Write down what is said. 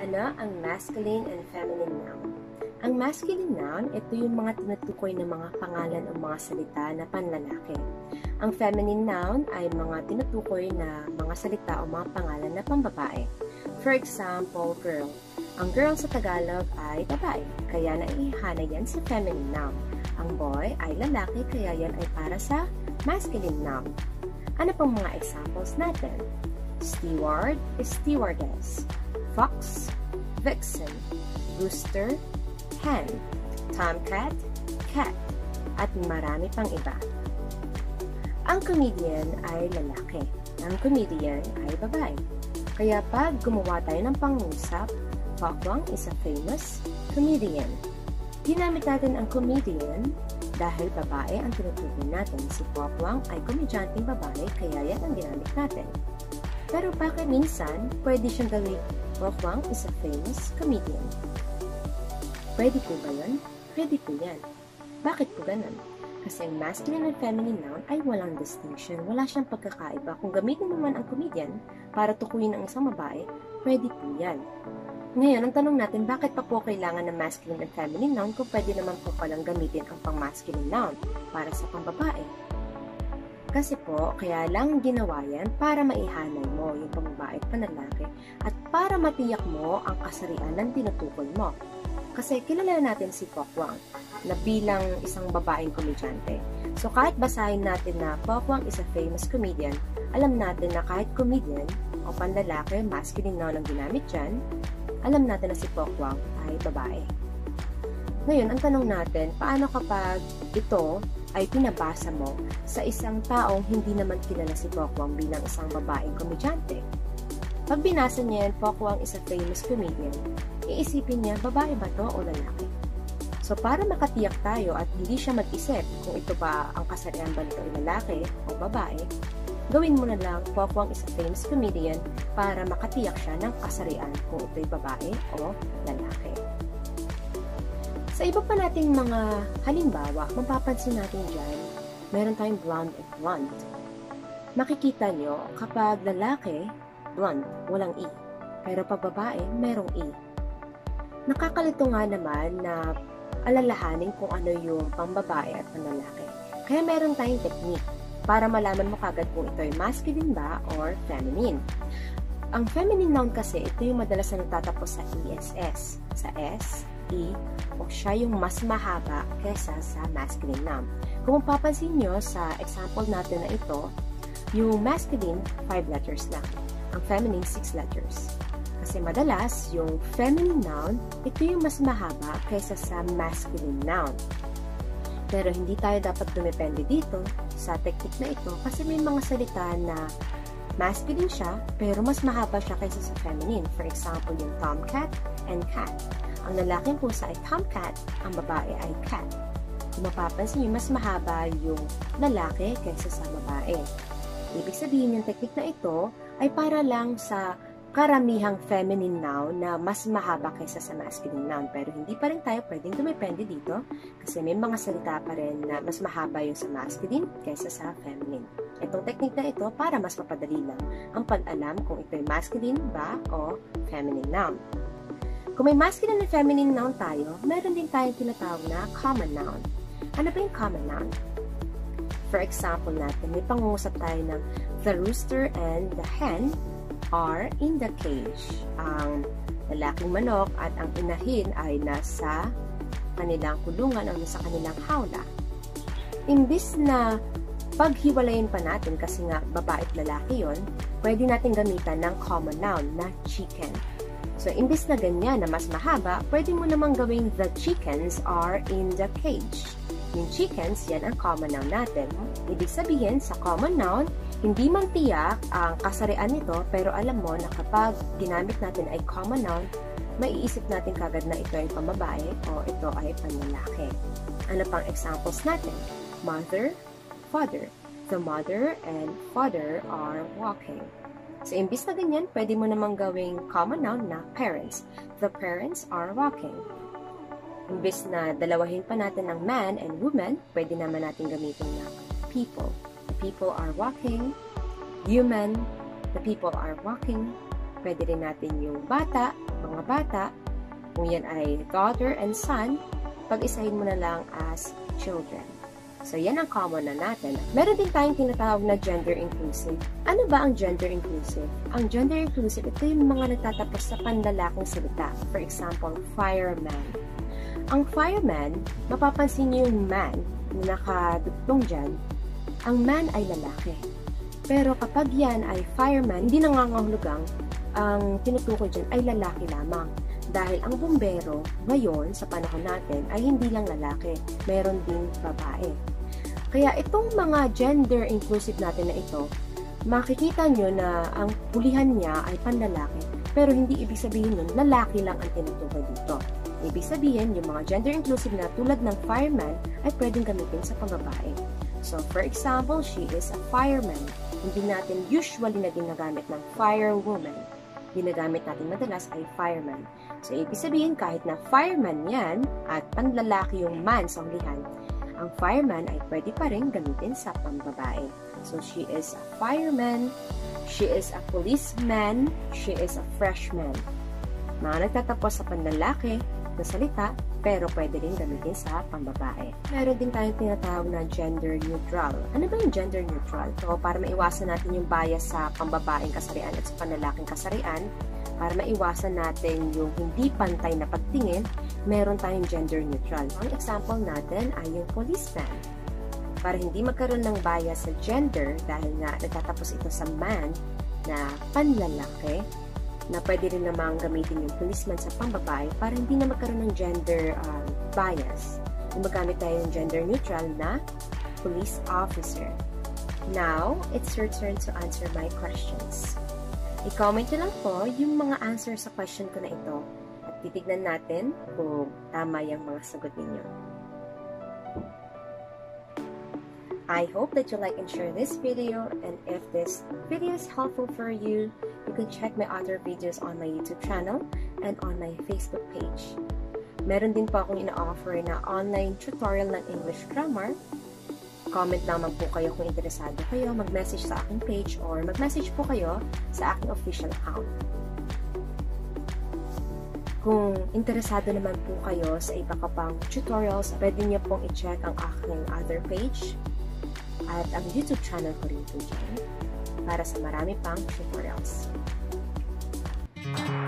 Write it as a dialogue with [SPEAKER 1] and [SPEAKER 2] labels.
[SPEAKER 1] Ano ang masculine and feminine noun? Ang masculine noun, ito yung mga tinutukoy ng mga pangalan o mga salita na panlalaki. Ang feminine noun ay mga tinutukoy na mga salita o mga pangalan na pambabae. For example, girl. Ang girl sa Tagalog ay babae, kaya naihana yan sa feminine noun. Ang boy ay lalaki, kaya yan ay para sa masculine noun. Ano pang mga examples natin? Steward stewardess. Fox, Vixen, Rooster, Hen, Tomcat, Cat, at marami pang iba. Ang comedian ay lalaki. Ang comedian ay babae. Kaya pag gumawa tayo ng pangusap, Pokwang is a famous comedian. Ginamit natin ang comedian dahil babae ang tinutukoy natin. Si Pokwang ay komedyanteng babae, kaya yan ang ginamit natin. Pero bakit minsan pwede siyang gawing Pokwang is a famous comedian? Pwede po ba yun? Pwede po yan. Bakit po ganun? Kasi ang masculine and feminine noun ay walang distinction, wala siyang pagkakaiba. Kung gamitin naman ang comedian para tukuyin ang isang babae, pwede po yan. Ngayon, ang tanong natin, bakit pa po kailangan ng masculine and feminine noun kung pwede naman po palang gamitin ang pang-masculine noun para sa pang-babae? Kasi po, kaya lang ginawa yan para maihanay mo yung pambabae at panlalaki at para matiyak mo ang kasarian ng tinutukoy mo. Kasi kilala natin si Pokwang na bilang isang babaeng komedyante. So kahit basahin natin na Pokwang is a famous comedian, alam natin na kahit comedian o panlalaki, masculine noun ang ginamit dyan, alam natin na si Pokwang ay babae. Ngayon, ang tanong natin, paano kapag ito ay pinabasa mo sa isang taong hindi naman kilala si Pokwang bilang isang babaeng komedyante? Pag binasa niya yan, Pokwang is a famous comedian, iisipin niya, babae ba to o lalaki? So, para makatiyak tayo at hindi siya mag-isip kung ito ba ang kasarian ba nito lalaki o babae, gawin mo na lang, Pokwang is a famous comedian para makatiyak siya ng kasarian kung ito'y babae o lalaki. Sa iba pa nating mga halimbawa, mapapansin natin dyan, meron tayong blonde and blonde. Makikita nyo, kapag lalaki, blonde, walang E. Pero pag babae, merong E. Nakakalito nga naman na alalahanin kung ano yung pambabae at panlalaki. Kaya meron tayong technique para malaman mo kagad kung ito ay masculine ba or feminine. Ang feminine noun kasi, ito yung madalas na natatapos sa ESS. Sa S, E, o siya yung mas mahaba kesa sa masculine noun. Kung mapapansin nyo sa example natin na ito, yung masculine, 5 letters na. Ang feminine, 6 letters. Kasi madalas, yung feminine noun, ito yung mas mahaba kaysa sa masculine noun. Pero hindi tayo dapat dumepende dito sa technique na ito kasi may mga salita na masculine siya pero mas mahaba siya kaysa sa feminine. For example, yung tomcat and cat. Ang lalaking pusa ay tomcat, ang babae ay cat. Kung mapapansin nyo, mas mahaba yung lalaki kaysa sa babae. Ibig sabihin yung technique na ito ay para lang sa karamihang feminine noun na mas mahaba kaysa sa masculine noun. Pero hindi pa rin tayo pwedeng dumepende dito kasi may mga salita pa rin na mas mahaba yung sa masculine kaysa sa feminine. Itong technique na ito para mas mapadali lang ang pag-alam kung ito ay masculine ba o feminine noun. Kung may masculine and feminine noun tayo, meron din tayong tinatawag na common noun. Ano ba yung common noun? For example natin, may pangungusap tayo ng the rooster and the hen are in the cage. Ang lalaking manok at ang inahin ay nasa kanilang kulungan o nasa kanilang hawla. Imbis na paghiwalayin pa natin kasi nga babae at lalaki yon, pwede natin gamitan ng common noun na chicken. So, imbis na ganyan na mas mahaba, pwede mo namang gawing the chickens are in the cage. Yung chickens, yan ang common noun natin. Ibig sabihin, sa common noun, hindi man tiyak ang kasarian nito, pero alam mo na kapag ginamit natin ay common noun, maiisip natin kagad na ito ay pambabae o ito ay panlalaki. Ano pang examples natin? Mother, father. The mother and father are walking. So, imbis na ganyan, pwede mo namang gawing common noun na parents. The parents are walking. Imbis na dalawahin pa natin ng man and woman, pwede naman natin gamitin na people. The people are walking. Human, the people are walking. Pwede rin natin yung bata, mga bata, kung yan ay daughter and son, pag-isahin mo na lang as children. So, yan ang common na natin. Meron din tayong tinatawag na gender inclusive. Ano ba ang gender inclusive? Ang gender inclusive, ito yung mga nagtatapos sa panlalaking salita. For example, fireman. Ang fireman, mapapansin niyo yung man na nakadugtong dyan, ang man ay lalaki. Pero kapag yan ay fireman, hindi nangangahulugang ang tinutukoy dyan ay lalaki lamang. Dahil ang bumbero ngayon sa panahon natin ay hindi lang lalaki, meron din babae. Kaya itong mga gender inclusive natin na ito, makikita nyo na ang pulihan niya ay panlalaki, pero hindi ibig sabihin nun lalaki lang ang tinutukoy dito. Ibig sabihin, yung mga gender inclusive na tulad ng fireman ay pwedeng gamitin sa pangbabae. So, for example, she is a fireman. Hindi natin usually na ginagamit ng firewoman. Ginagamit natin madalas ay fireman. So, ibig sabihin, kahit na fireman yan at panlalaki yung man sa hulihan, ang fireman ay pwede pa rin gamitin sa pambabae. So, she is a fireman, she is a policeman, she is a freshman. Mga nagtatapos sa panlalaki, na salita, pero pwede rin gamitin sa pambabae. Meron din tayong tinatawag na gender neutral. Ano ba yung gender neutral? So, para maiwasan natin yung bias sa pambabaeng kasarian at sa panlalaking kasarian, para maiwasan natin yung hindi pantay na pagtingin, meron tayong gender neutral. Ang example natin ay yung policeman. Para hindi magkaroon ng bias sa gender dahil nga nagtatapos ito sa man na panlalaki, na pwede rin namang gamitin yung policeman sa pambabae para hindi na magkaroon ng gender um, bias. Gumagamit tayo ng gender neutral na police officer. Now, it's your turn to answer my questions. I-comment nyo lang po yung mga answer sa question ko na ito at titignan natin kung tama yung mga sagot ninyo. I hope that you like and share this video and if this video is helpful for you, you can check my other videos on my YouTube channel and on my Facebook page. Meron din po akong ina-offer na online tutorial ng English grammar. Comment naman po kayo kung interesado kayo, mag-message sa aking page or mag-message po kayo sa aking official account. Kung interesado naman po kayo sa iba ka pang tutorials, pwede niyo pong i-check ang aking other page at ang YouTube channel ko rin po dyan para sa marami pang tutorials. Thank you.